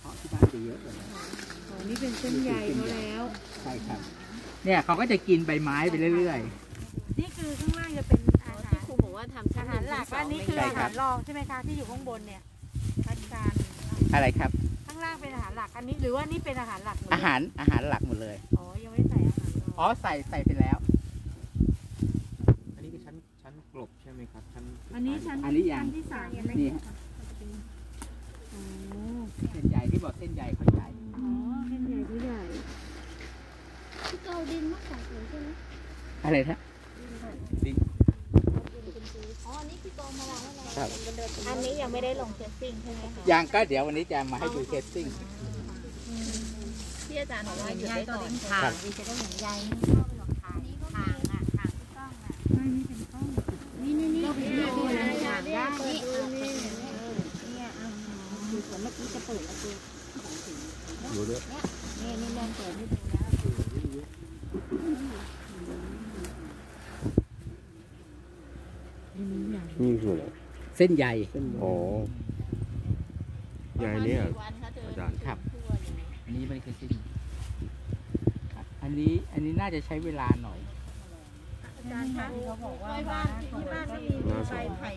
เพาะที่บ้านจะเยอะเลยอ๋อนี่เป็นเส้นใยเขาแล้วใช่ครับ เนี่ยเขาก็จะกินใบไม้ไปเรื่อยนี่คือข้างล่างจะเป็นอาหารที่ครูบอกว่าทำชั้อานหารหลักอันนี้คือใช่อาครัหาบรรองใช่ไหมคะที่อยู่ข้างบนเนี่ยพัดการๆ อะไรครับ ข้างล่างเป็นอาหารหลักอันนี้หรือว่านี่เป็นอาหารหลักมดเลยอาหารอาหารหลักหมดเลย อ๋อยังไม่ได้ใส่อาหารรองอ๋อใส่ใส่ไปแล้ว อันนี้คือชั้นชั้นกลบใช่ไหมครับชั้นอันนี้ชั้นอันนี้ยัง ชั้นที่สามนี่ฮะ ที่เกาดินมาใส่เลยใช่ไหมอะไรนะอ๋ออันนี้คือเกามาแล้วครับอันนี้ยังไม่ได้ลงเทสติ้งใช่ไหมคะยังก็เดี๋ยววันนี้จะมาให้ดูเทสติ้งที่อาจารย์บอกว่าหยุดได้ก่อนครับดีจะได้เห็นใยนี่เข้าไปหลอกทางทางอะทางที่ต้องอะไม่นี่เป็นข้องนี่นี่นี่นี่นี่นี่ทางได้นี่เนี่ยอะคือเมื่อกี้จะเปิดประตูดูด้วยนี่นี่แม่เปิดให้ดูแล้ว นี่คืออะไรเส้นใยอ๋อยายเนี่ยวันคะเธออาจารย์ครับทั่วอยู่ในอันนี้มันคือเส้นครับอันนี้อันนี้น่าจะใช้เวลาหน่อยอาจารย์คะเขาบอกว่าที่บ้านที่บ้านก็มีน่าสนใบไผ่